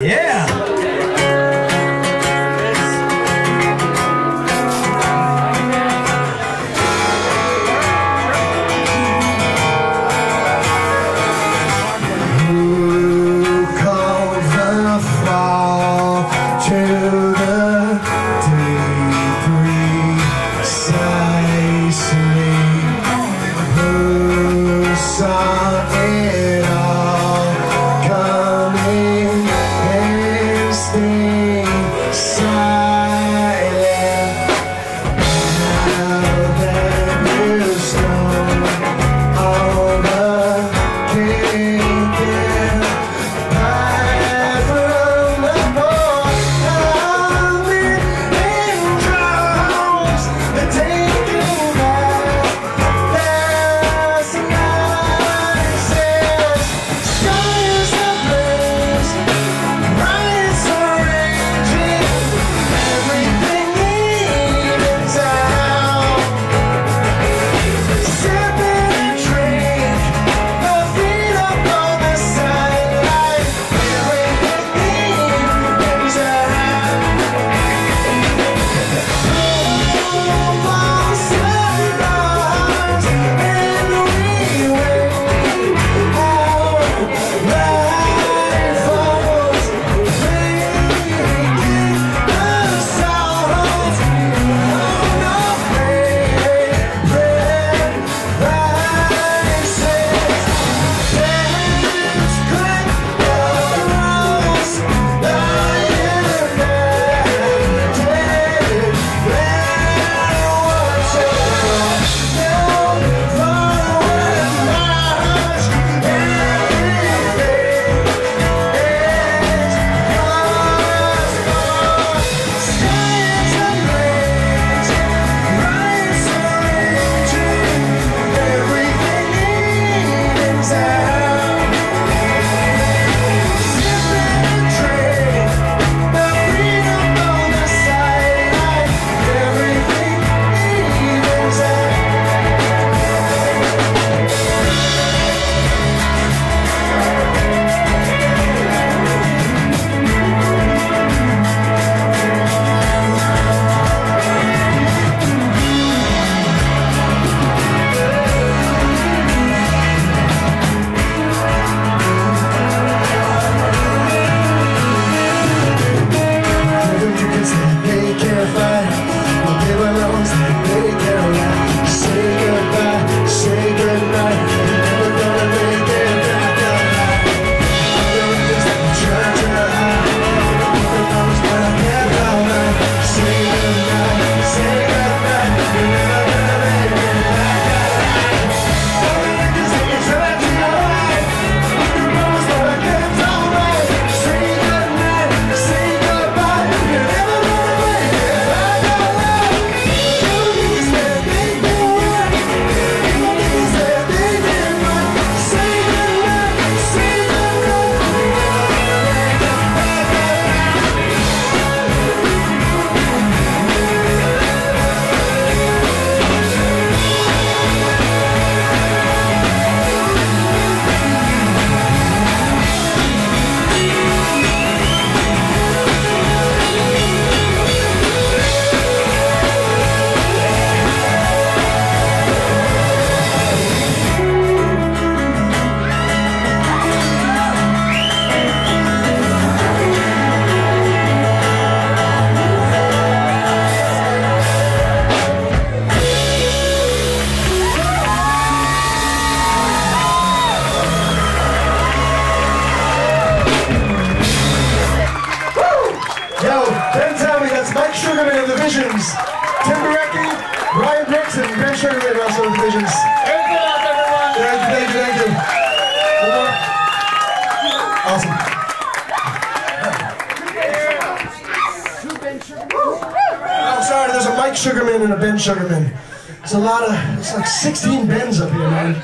Yeah! Ben Tommy, that's Mike Sugarman of the Visions. Tim Barecki, Ryan Brooks, and Ben Sugarman also of the Visions. Thank you, thank you, thank you. One more. Awesome. I'm sorry, there's a Mike Sugarman and a Ben Sugarman. There's a lot of, it's like 16 Bens up here, man.